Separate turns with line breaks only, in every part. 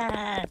Ah!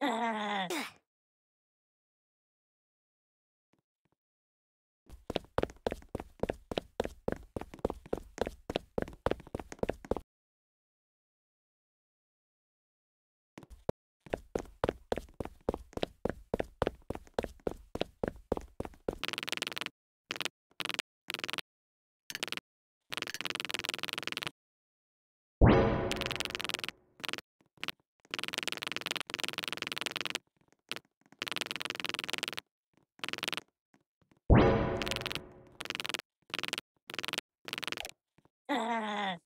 Uh. Ah.